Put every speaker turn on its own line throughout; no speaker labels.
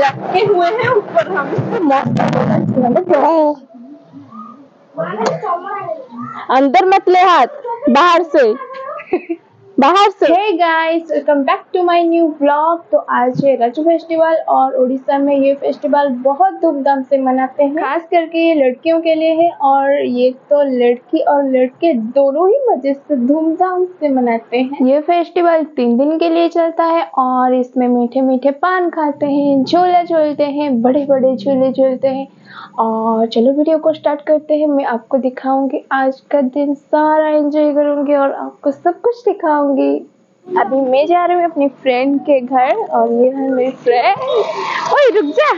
लटके हुए हैं ऊपर हम। अंदर मत ले हाथ बाहर से। बाहर से। Hey guys welcome back to my new blog तो आज है रजू फेस्टिवल और उड़ीसा में ये फेस्टिवल बहुत धूमधाम से मनाते हैं। खास करके ये लड़कियों के लिए है और ये तो लड़की और लड़के दोनों ही मज़े से धूमधाम से मनाते हैं। ये फेस्टिवल तीन दिन के लिए चलता है और इसमें मीठे मीठे पान खाते हैं झोला झूलते हैं बड़े बड़े झूले झूलते हैं। और चलो वीडियो को स्टार्ट करते हैं। मैं आपको दिखाऊँगी आज का दिन। सारा एंजॉय करूँगी और आपको सब कुछ दिखाऊँगी। अभी मैं जा रही हूँ अपनी फ्रेंड के घर और ये है मेरी फ्रेंड ओए, रुक जा।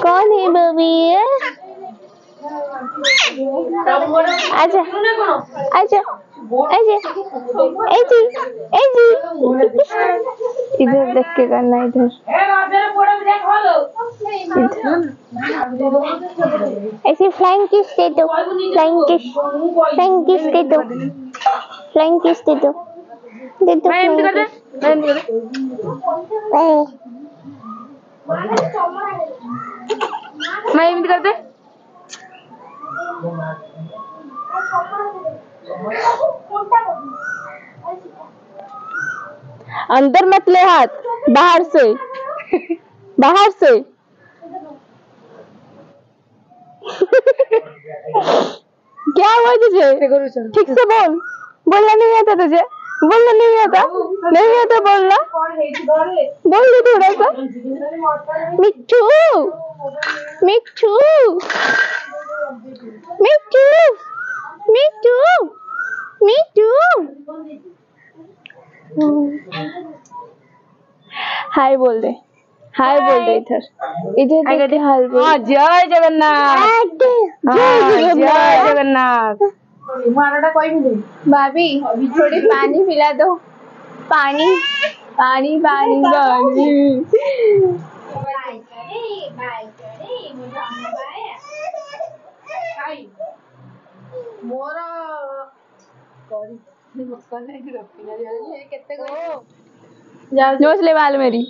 कौन है बबी आजा। आजा। आजा। ऐजी ऐजी इधर देख के करना इधर। ऐसे फ्लाइंग किस दे दो फ्लाइंग किस फ्लाइंग किस दे दो फ्लाइंग किस दे दो दे दो
मैं कर दे।
अंदर मत ले हाथ, बाहर से। बाहर से। क्या हुआ तुझे? ठीक से बोल। बोलना नहीं आता तुझे? बोलना नहीं आता? नहीं आता बोलना? बोल दे थोड़ा सा। मिट्टू। मिट्टू। मिट्टू। मिट्टू। मिट्टू। हाय बोल दे। हाय बोल दे इधर। इधर देख के हाय बोल।
हाँ जय जगन्नाथ। हाँ, जय जगन्नाथ।
भाभी थोड़ी पानी पिला दो। पानी। पानी पानी पानी। नोच ले बाल मेरी।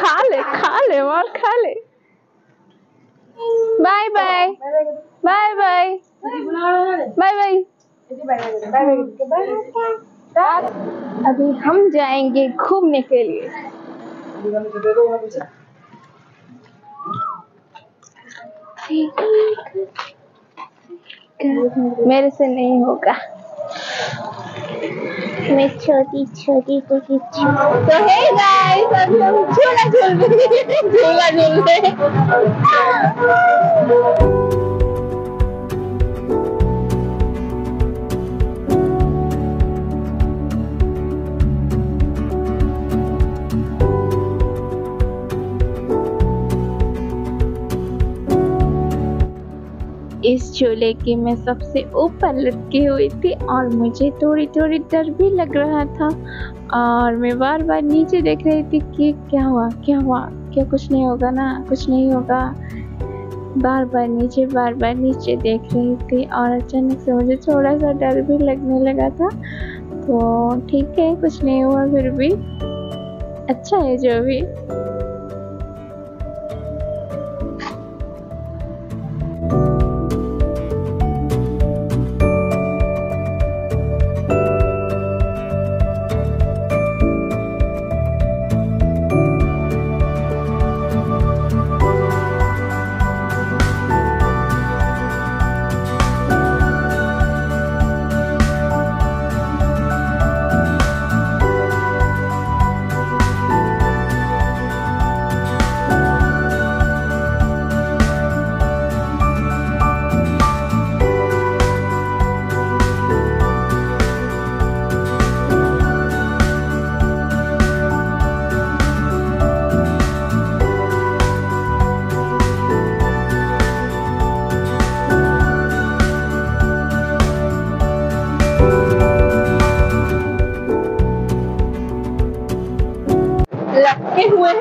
खा ले खा ले मार खा ले। Bye bye bye bye bye bye अभी हम जाएँगे घूमने के लिए। मेरे से नहीं होगा। मैं छोटी छोटी तो हे गाइस अभी हम झूला झूल झूला झूल रहे झूले की मैं सबसे ऊपर लटकी हुई थी और मुझे थोड़ी थोड़ी डर भी लग रहा था। और मैं बार बार नीचे देख रही थी कि क्या हुआ क्या हुआ? क्या कुछ नहीं होगा ना? कुछ नहीं होगा। बार बार नीचे बार बार नीचे देख रही थी और अचानक से मुझे थोड़ा सा डर भी लगने लगा था। तो ठीक है, कुछ नहीं हुआ फिर भी। अच्छा है जो भी।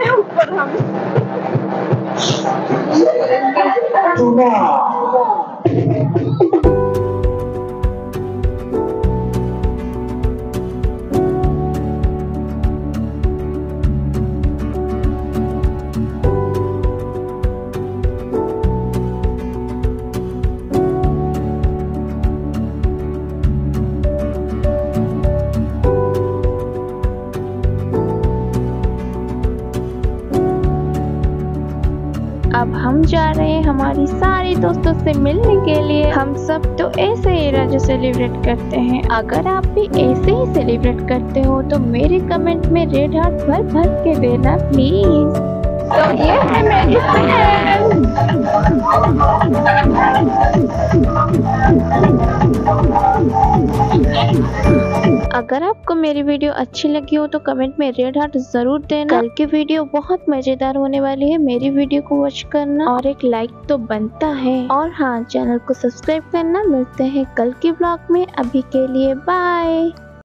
और हम अब जा रहे हैं हमारी सारी दोस्तों से मिलने के लिए। हम सब तो ऐसे ही रज सेलिब्रेट करते हैं। अगर आप भी ऐसे ही सेलिब्रेट करते हो तो मेरे कमेंट में रेड हार्ट भर भर के देना प्लीज़ तो ये है मेरी अगर आपको मेरी वीडियो अच्छी लगी हो तो कमेंट में रेड हार्ट ज़रूर देना। कल की वीडियो बहुत मज़ेदार होने वाली है। मेरी वीडियो को वॉच करना और एक लाइक तो बनता है। और हाँ चैनल को सब्सक्राइब करना। मिलते हैं कल के ब्लॉग में। अभी के लिए बाय